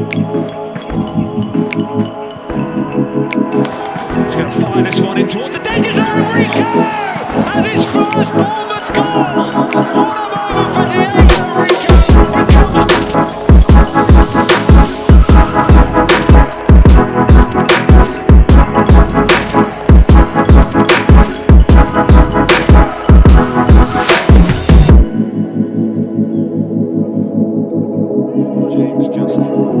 He's going to fire this one in towards the danger zone. Rico has his first Bournemouth goal. What a moment for Diego James Justin.